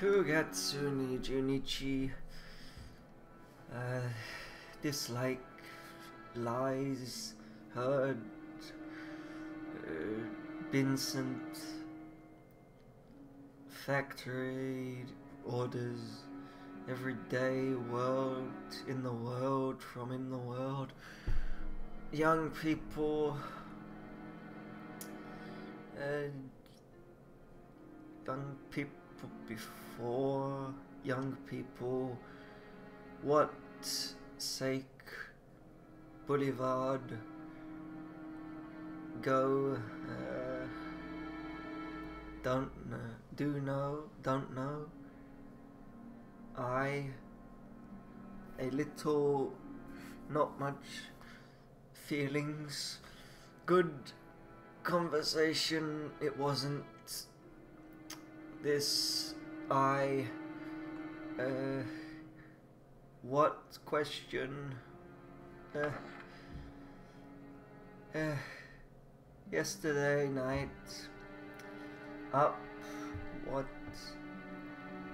Kugatsu ni Junichi. Uh, dislike, lies, heard, uh, Vincent, factory, orders, everyday world, in the world, from in the world, young people, and young people before young people, what sake, boulevard, go, uh, don't know, do know, don't know, I, a little, not much feelings, good conversation, it wasn't this I uh what question uh, uh yesterday night up what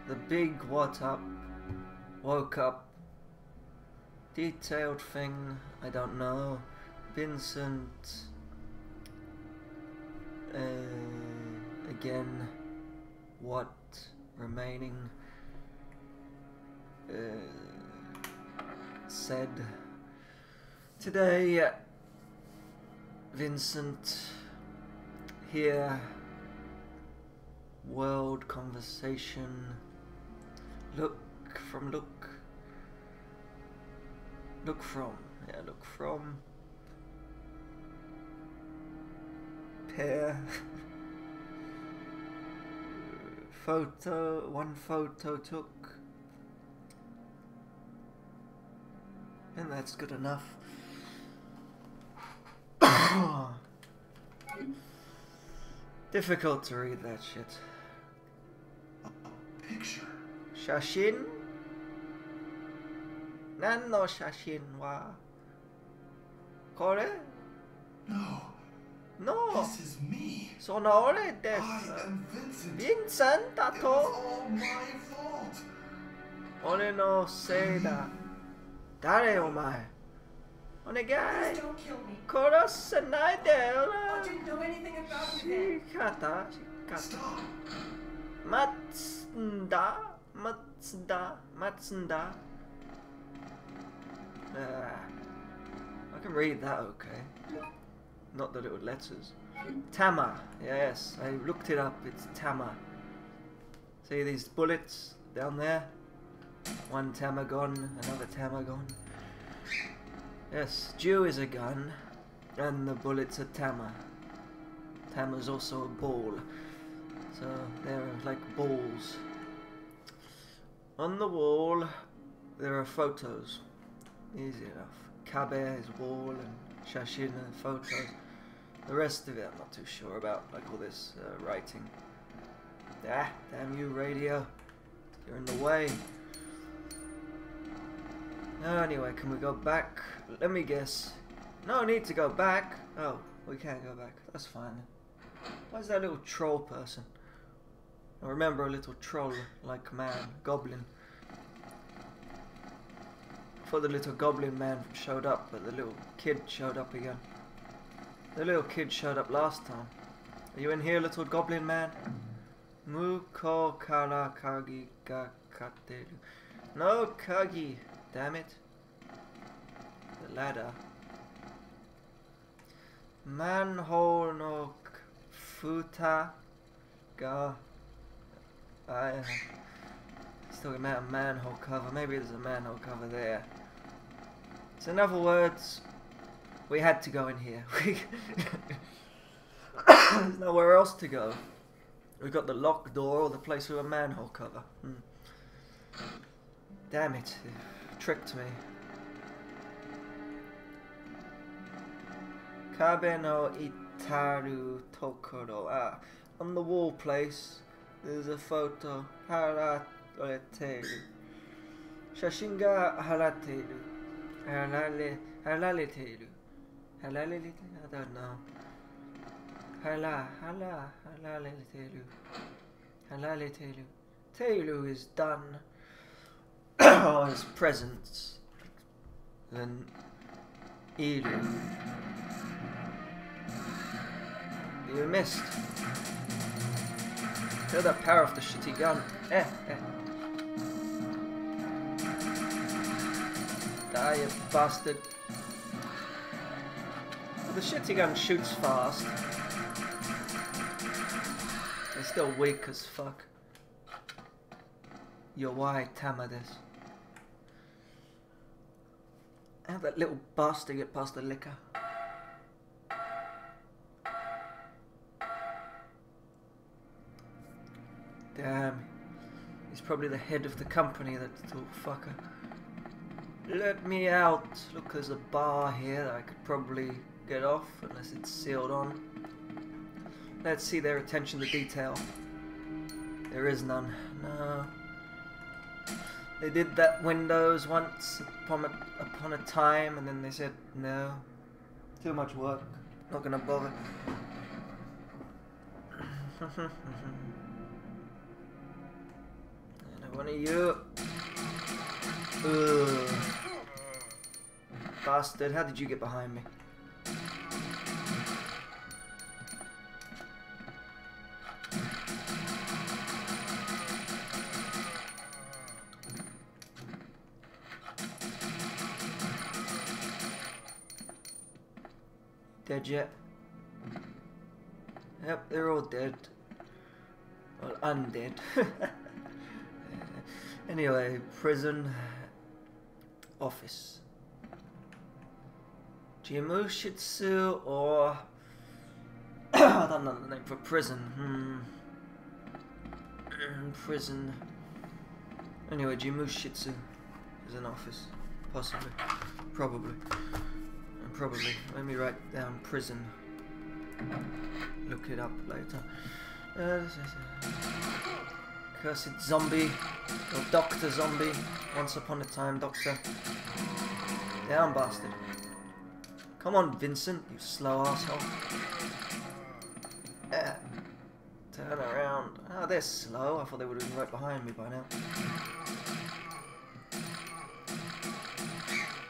the big what up woke up detailed thing I don't know Vincent uh, again what remaining uh, said today Vincent here world conversation look from look look from yeah look from pair photo, one photo took. And that's good enough. Difficult to read that shit. A picture. Shashin? Nan no shashin wa. Kore? No. No. This is me. Sono ora desu. I am Vincent. Vincent dato. It was all my fault. Ore no seida. Dare omae. Onegai. Don't kill me. Korosenai de. I didn't know anything about you. Shikata. Shikata. Stop. Matsunda? Matsunda? Matsuda. Uh, I can read that okay. Not the little letters. Tama, yes, I looked it up, it's Tama. See these bullets down there? One Tama another Tama. Yes, Jew is a gun, and the bullets are Tama. Tama's also a ball. So they're like balls. On the wall, there are photos. Easy enough. Kabe is wall and Shashin are photos. The rest of it I'm not too sure about, like all this uh, writing. Ah, damn you, radio. You're in the way. Anyway, can we go back? Let me guess. No need to go back. Oh, we can't go back. That's fine. Where's that little troll person? I remember a little troll like man, goblin. I thought the little goblin man showed up, but the little kid showed up again. The little kid showed up last time. Are you in here, little goblin man? Muko kara kagi ga. No kagi, damn it. The ladder. Manhole no futa ga. I uh, He's talking about a manhole cover. Maybe there's a manhole cover there. So in other words, we had to go in here. There's nowhere else to go. We got the locked door or the place with a manhole cover. Hmm. Damn it. it. Tricked me. Kabe no itaru tokoro. Ah, on the wall place, there's a photo. Harateru. Shashin ga harateru. Harateru. Halalelitelu. I don't know. Hala, hala, halalelitelu. Telu is done. his presence. Then Elu. You missed. Feel the power of the shitty gun. Eh, eh. Die, you bastard. The shitty gun shoots fast. They're still weak as fuck. You're why Tamadis. How that little bastard get past the liquor? Damn. He's probably the head of the company, that little fucker. Let me out. Look, there's a bar here that I could probably get off, unless it's sealed on. Let's see their attention to detail. There is none. No. They did that Windows once upon a, upon a time, and then they said, no. Too much work. Not gonna bother. and one of you. Ugh. Bastard, how did you get behind me? Dead yet? Yep, they're all dead. Well, undead. anyway, prison office. Jimushitsu or I don't know the name for prison. Hmm. prison. Anyway, Jimushitsu is an office. Possibly. Probably. Probably. Let me write down prison. Look it up later. Uh, cursed zombie. Or Doctor Zombie. Once upon a time, Doctor. Down, bastard. Come on, Vincent, you slow asshole. Uh, turn around. Oh, they're slow. I thought they would have been right behind me by now.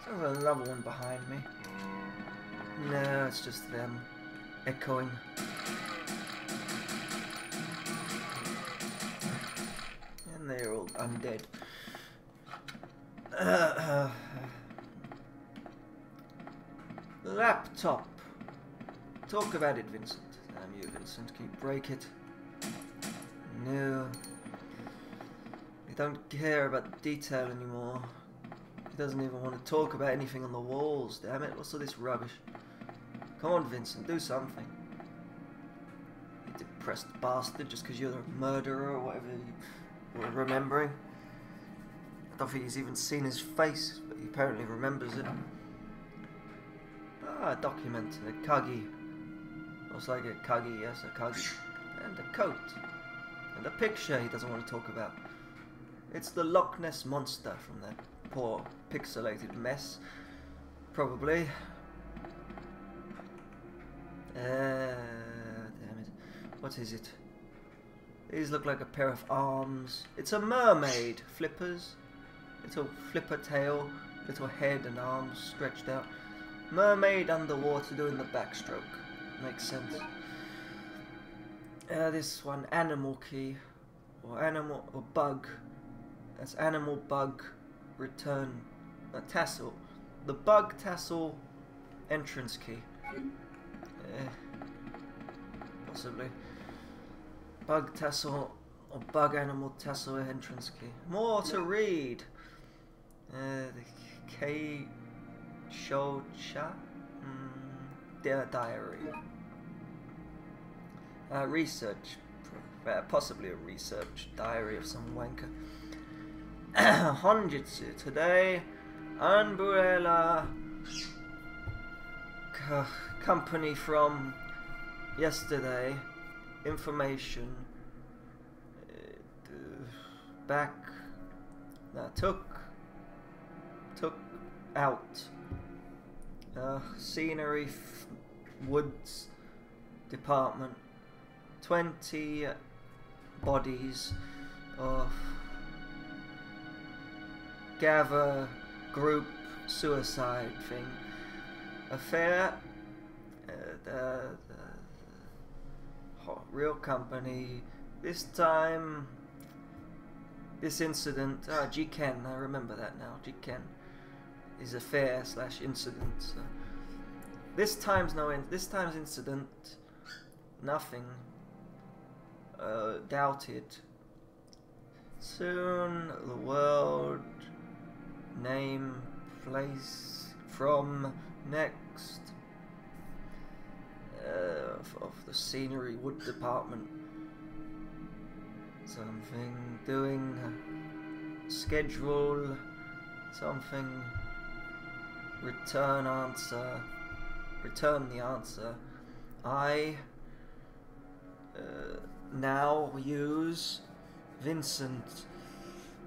There's another one behind me. No, it's just them. Echoing. And they're all undead. Laptop. Talk about it, Vincent. Damn you, Vincent. Can you break it? No. He don't care about the detail anymore. He doesn't even want to talk about anything on the walls, damn it. What's all this rubbish? Come on, Vincent, do something. You depressed bastard, just because you're a murderer or whatever you were remembering. I don't think he's even seen his face, but he apparently remembers it. Ah, a document, a kagi. Looks like a kagi, yes, a kagi. And a coat. And a picture he doesn't want to talk about. It's the Loch Ness Monster from that poor pixelated mess. Probably. Uh, damn it. What is it? These look like a pair of arms. It's a mermaid. Flippers. Little flipper tail. Little head and arms stretched out. Mermaid underwater doing the backstroke. Makes sense. Uh, this one, animal key. Or animal, or bug. That's animal bug return a tassel. The bug tassel entrance key. Eh, possibly. Bug tassel or bug animal tassel entrance key. More to read. Uh, the K show chat. Mm, their diary. Uh, research. Uh, possibly a research diary of some wanker. Honjitsu today. Umbrella c- company from yesterday. Information. Uh, back. Nah, took. Took out. Uh, scenery. Woods. Department. 20 bodies of gather group suicide thing. Affair, uh, the, the, real company. This time, this incident. Ah, G Ken. I remember that now. G Ken is affair slash incident. So. This time's no. In- this time's incident. Nothing. Uh, doubted. Soon the world name place from next uh, of, the scenery wood department something doing schedule something return answer return the answer I uh, now use Vincent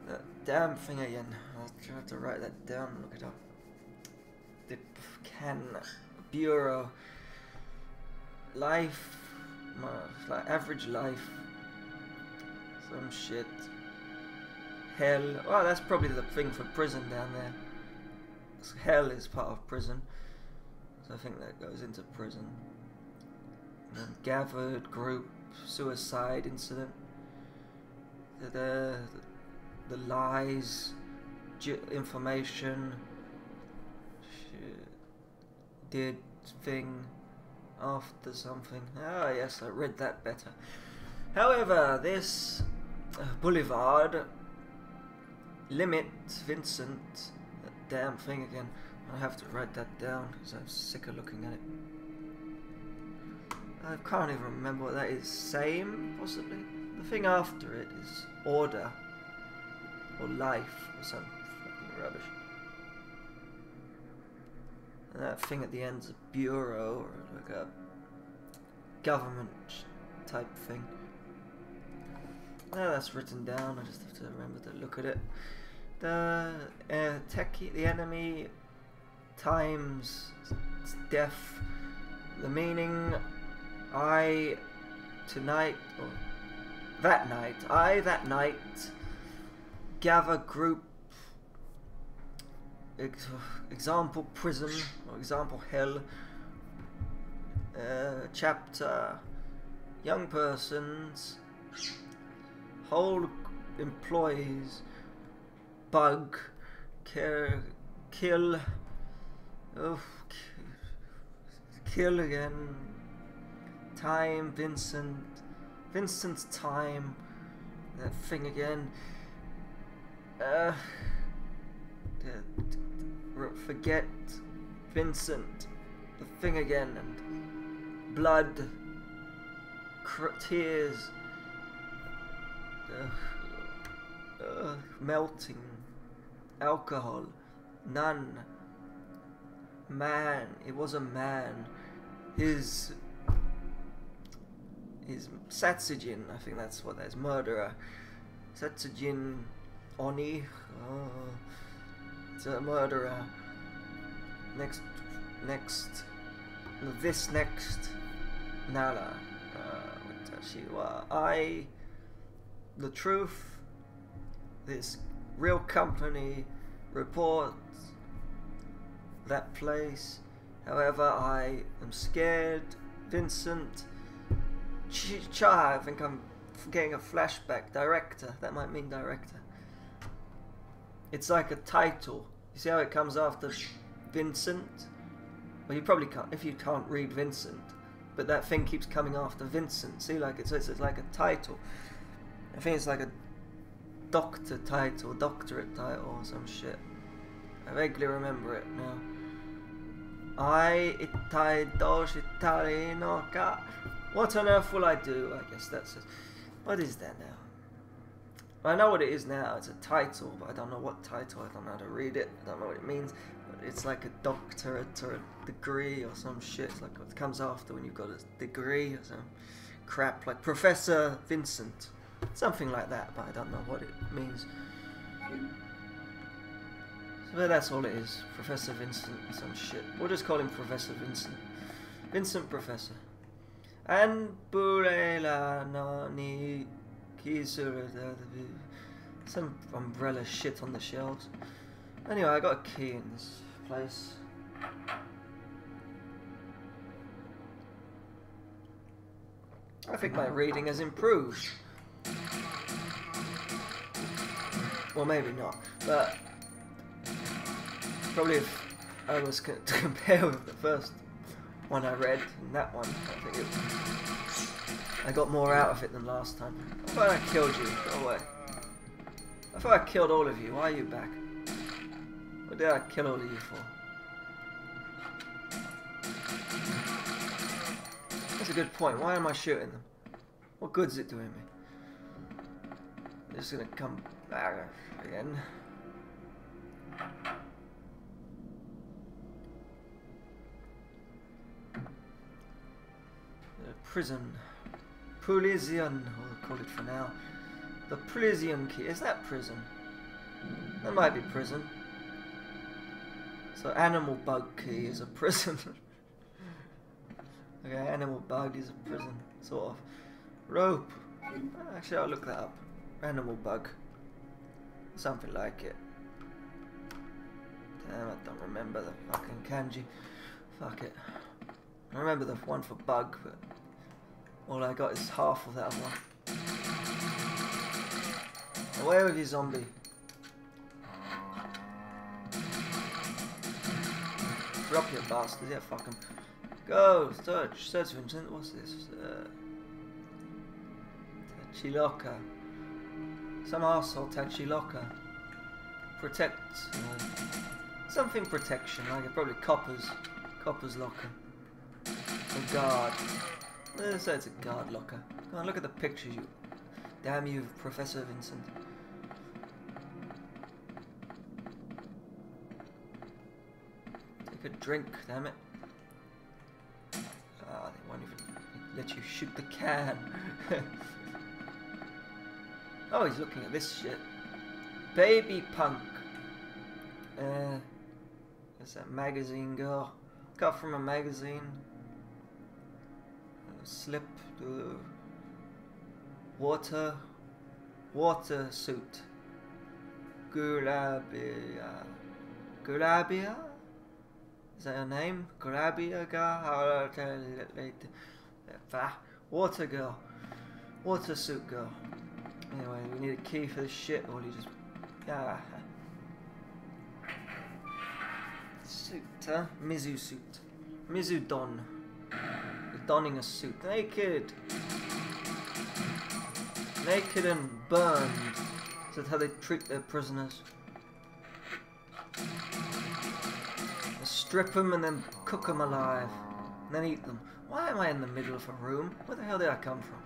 that damn thing again. I'll try to write that down look it up. Can bureau life, like average life, some shit. Hell. Oh, that's probably the thing for prison down there. Hell is part of prison, so I think that goes into prison. And then gathered group suicide incident. The the, the lies, information, did thing after something. Ah, yes, I read that better. However, this uh, boulevard limit Vincent, that damn thing again. I have to write that down because I'm sick of looking at it. I can't even remember what that is. Same, possibly. The thing after it is order or life or some fucking rubbish. That thing at the end's a bureau or like a government type thing. No, that's written down. I just have to remember to look at it. The uh, techie, the enemy times death. The meaning I tonight or that night, I that night gather group ex- example prison or example hell uh, chapter young persons whole employees bug care kill oh, kill again time Vincent Vincent's time that thing again uh forget Vincent the thing again and blood tears uh, uh, melting alcohol none man it was a man his his Satsujin, I think that's what that is, murderer. Satsujin Oni, oh, it's a murderer. Next, next, this next, Nala, uh, I, the truth, this real company reports that place. However, I am scared. Vincent Ch- I think I'm getting a flashback. Director. That might mean director. It's like a title. You see how it comes after Vincent? Well, you probably can't if you can't read Vincent, but that thing keeps coming after Vincent. See, like it's, it's, like a title. I think it's like a doctor title, doctorate title, or some shit. I vaguely remember it now. I itai dos itali no ka. What on earth will I do? I guess that's it. What is that now? I know what it is now. It's a title, but I don't know what title. I don't know how to read it. I don't know what it means. But it's like a doctorate or a degree or some shit. It's like what comes after when you've got a degree or some crap like Professor Vincent. Something like that, but I don't know what it means. So that's all it is. Professor Vincent, some shit. We'll just call him Professor Vincent. Vincent Professor. And Burela no ni keys the- some umbrella shit on the shelves. Anyway, I got a key in this place. I think my uh-huh. reading has improved. Well, maybe not, but probably if I was to compare with the first one I read and that one, I think it, I got more out of it than last time. I thought I killed you. Go away. I thought I killed all of you. Why are you back? What did I kill all of you for? That's a good point. Why am I shooting them? What good's it doing me? They're just gonna come back again. The prison. Prison, we'll call it for now. The prison key. Is that prison? That might be prison. So animal bug key is a prison. okay, animal bug is a prison, sort of. Rope. Actually, I'll look that up. Animal bug. Something like it. Damn, I don't remember the fucking kanji. Fuck it. I remember the one for bug, but all I got is half of that one. Away with you, zombie. Drop your bastard, yeah, fuck him. Go, search, search Vincent, what's this? Uh, Tachiloka. Some arsehole Tachiloka. Protect, uh, something protection, I like probably Copper's, Copper's locker. A guard. Let's say it's a guard locker. Go on, look at the pictures, you. Damn you, Professor Vincent. Take a drink, damn it. Ah, they won't even let you shoot the can. oh, he's looking at this shit. Baby punk. Uh, is that magazine girl? Cut from a magazine. Uh, slip. Uh, water. Water suit. Gulabia. Gulabia? Is that her name? Grabia girl? How do I tell you that later? Ah, Water girl. Water suit girl. Anyway, we need a key for this shit, or you just. Ah. Suit, huh? Mizu suit. Mizu don. You're donning a suit. Naked! Naked and burned. Is that how they treat their prisoners? Strip them and then cook them alive. And then eat them. Why am I in the middle of a room? Where the hell did I come from?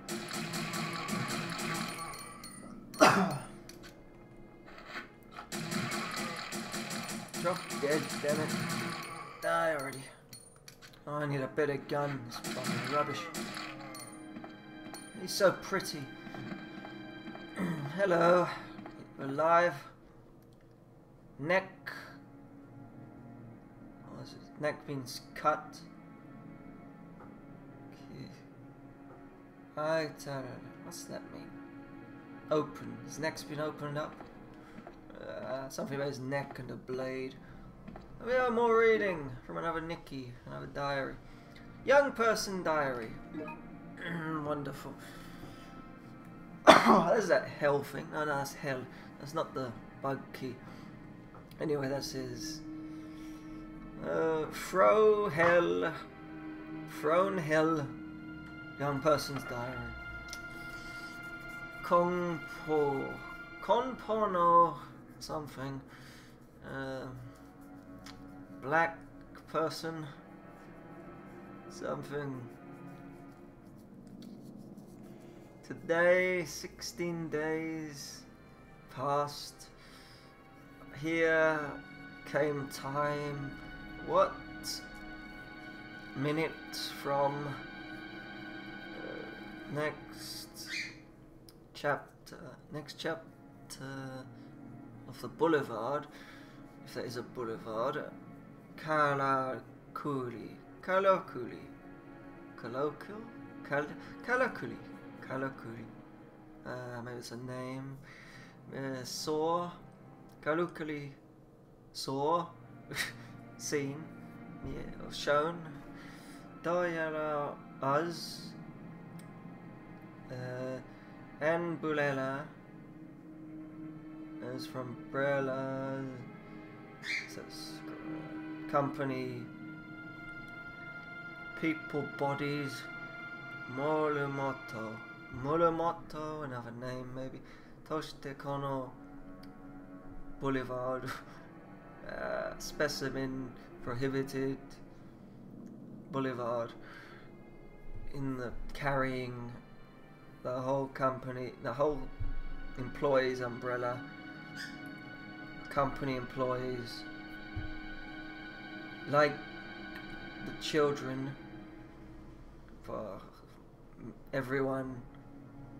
Drop dead, damn it. Die already. Oh, I need a better gun. This fucking rubbish. He's so pretty. Hello. Alive. Neck. Neck means cut. Okay. I. What's that mean? Open. His neck's been opened up. Uh, something about his neck and a blade. Oh, yeah, more reading from another Nikki, another diary. Young person diary. Wonderful. oh, There's that hell thing. No, no, that's hell. That's not the bug key. Anyway, that's his. Uh, Fro Hell. Young person's diary. Konpo. Konpono. Something. Um black person. Something. Today, 16 days past. Here came time. What minute from uh, next chapter? Next chapter of the boulevard, if there is a boulevard. Kalakuli. Kalakuli. Colloquial? Kal- Kalakuli. Kalakuli. Uh, maybe it's a name. Uh, saw. Kalukali saw. Seen. Yeah, shown. Dayara us. Uh, and Bulela is from uh, company. People bodies. Molumoto. Molumoto, another name maybe. Toshite Kono Boulevard. Uh, specimen prohibited. Boulevard. In the carrying the whole company, the whole employees umbrella, company employees, like the children, for everyone,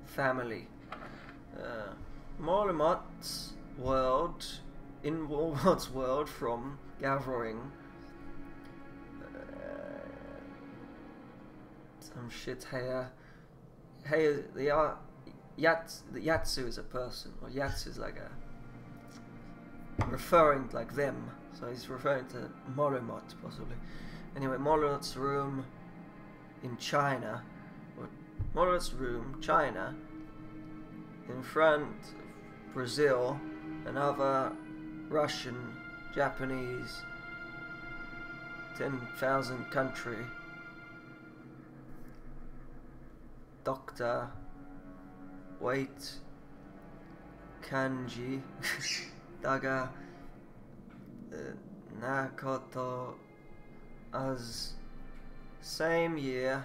family. Uh, Morlemot's world, in Walmart's world from gathering uh, some shit here. Hey, the Yats, the Yatsu is a person, or Yatsu is like a referring like them. So he's referring to Molomot possibly. Anyway, Molomot's room in China, or Molomot's room, China, in front of Brazil, another Russian, Japanese, 10,000 country, doctor, wait, kanji, daga, uh, nakoto, as same year,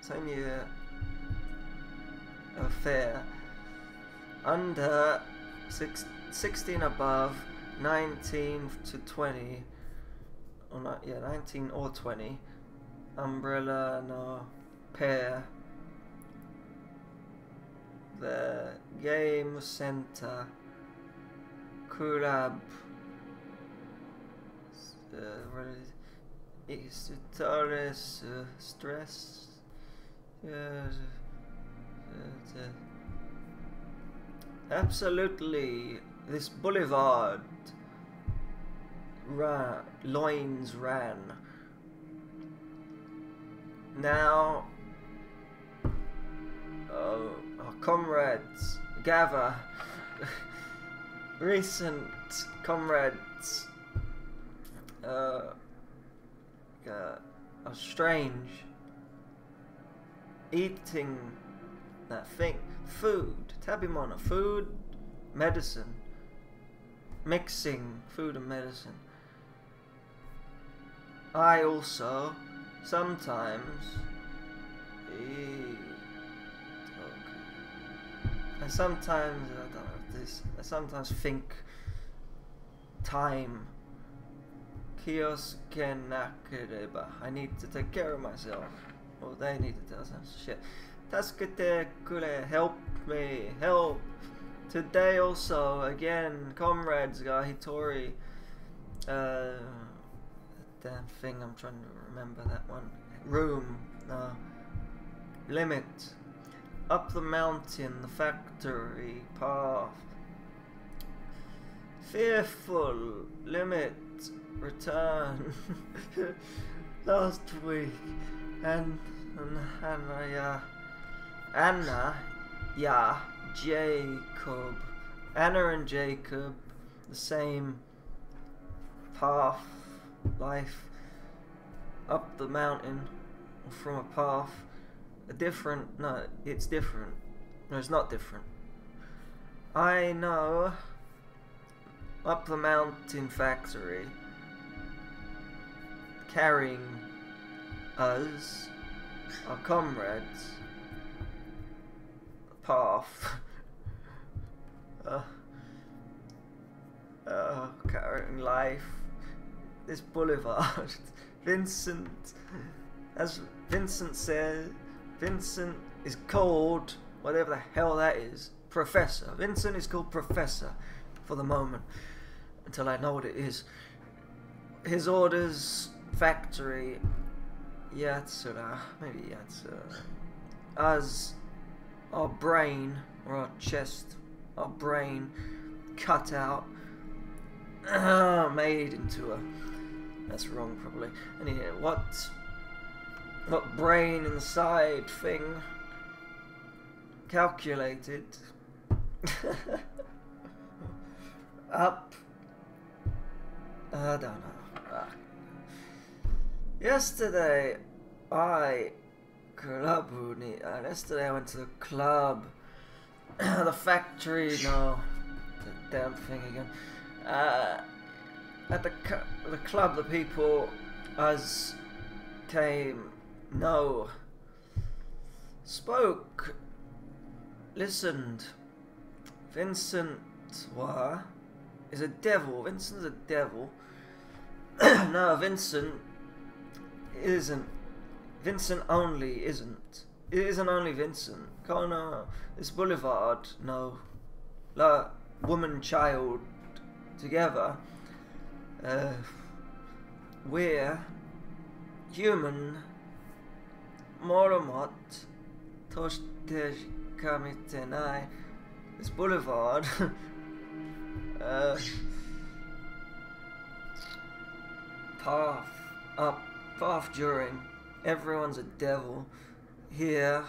same year affair, under six, 16 above, 19 to 20, or not, yeah, 19 or 20, umbrella, no, pair, the game center, club, uh, what is it? Is uh, stress, uh, uh, absolutely this boulevard ra- loins ran. Now uh, our comrades gather. Recent comrades uh, uh, are strange. Eating that thing. Food. Tabimona food medicine mixing food and medicine. I also sometimes eat okay. I sometimes I don't know this I sometimes think time. Kioske nakereba I need to take care of myself. Well they need to tell some shit. Tasukete kure help me help Today also, again, comrades got Hitori. Uh, damn thing, I'm trying to remember that one. Room, no. Limit. Up the mountain, the factory, path. Fearful, limit, return. Last week. And, and Hannah, yeah. Anna, yeah. Jacob. Anna and Jacob, the same path, life, up the mountain from a path, a different, no, it's different. No, it's not different. I know up the mountain factory carrying us, our comrades, uh, uh, carrying life. This boulevard. Vincent, as Vincent said, Vincent is called, whatever the hell that is, Professor. Vincent is called Professor for the moment until I know what it is. His orders, factory, Yatsura, maybe Yatsura, as our brain or our chest, our brain cut out, made into a. That's wrong, probably. Anyway, what what brain inside thing calculated up? I don't know. Ah. Yesterday, I club uh, yesterday I went to the club, the factory. No, the damn thing again. Uh, at the the club, the people as came no. Spoke listened. Vincent wa is a devil. Vincent's a devil. No Vincent isn't Vincent only isn't. It isn't only Vincent. Connor this boulevard no la woman child together uh, we're human. Moromot Toshtej Kamitenai this boulevard uh, path up path during everyone's a devil here.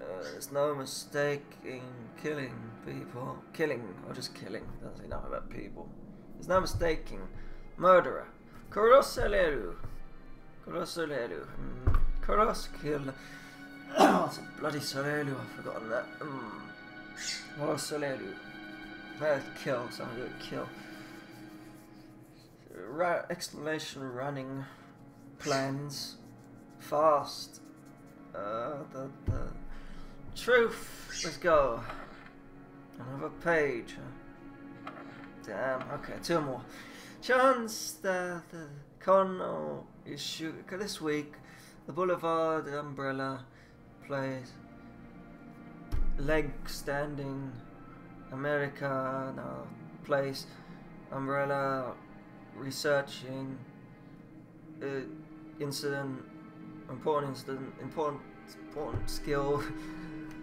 Uh, there's no mistaking killing people. Killing or just killing. Doesn't say nothing about people. There's no mistaking. Murderer. Kuroseleru Kuroseleru mm. Kuros oh it's a bloody Solelu I've forgotten that. Mm. Kuroseleru uh, kill. Someone do a kill. Ra- exclamation running plans fast. Uh, the, the truth let's go. Another page damn okay two more. Chance that the con or issue this week the boulevard the umbrella plays leg standing america no place umbrella researching uh, incident, important incident, important important skill,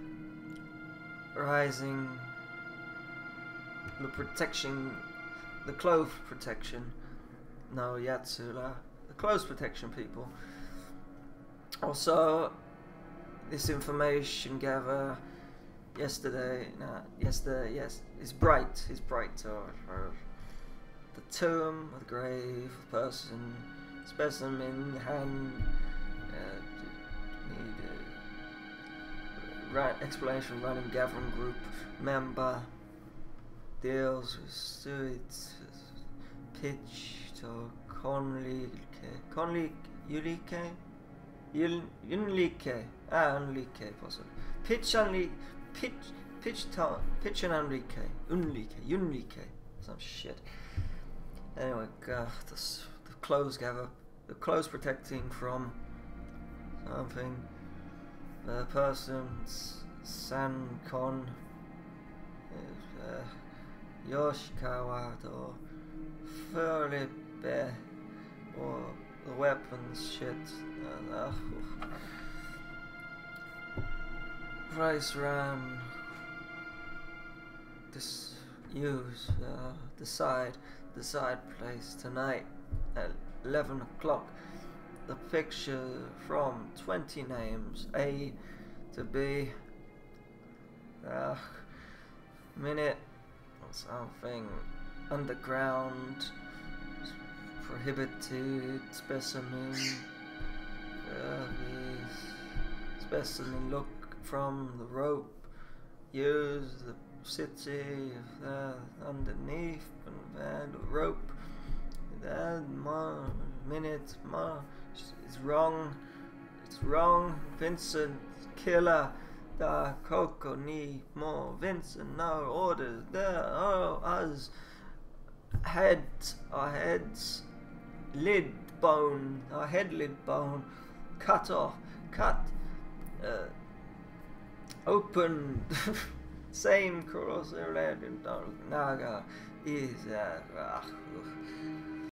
rising, the protection, the clothes protection, no Yatsula, the clothes protection people. Also, this information gather yesterday, nah, yesterday, yes, it's bright, it's bright, or, or the tomb, the grave, the person, specimen, hand, uh, need a right explanation, running gathering group member, deals with suits, pitch to Conley, Conley, Ulike, Unlike, ah, Unlike, possibly. Pitch Unlike, pitch, pitch, to, pitch and Unlike, Unlike, Unlike, some shit. Anyway, uh, this, clothes gather, the clothes protecting from something. The person's San Con, uh, Yoshikawa, or Felipe, or the weapons shit. Uh, Price ran. This use uh, decide decide place tonight 11 o'clock. The picture from 20 names A to B. Uh, minute or something underground prohibited specimen. Uh, specimen look from the rope. Use the city uh, underneath and, the rope. Then more minutes more. It's wrong. It's wrong. Vincent killer. The Coco need more Vincent no orders there oh us heads our heads lid bone our head lid bone cut off cut uh, open same cross naga is uh,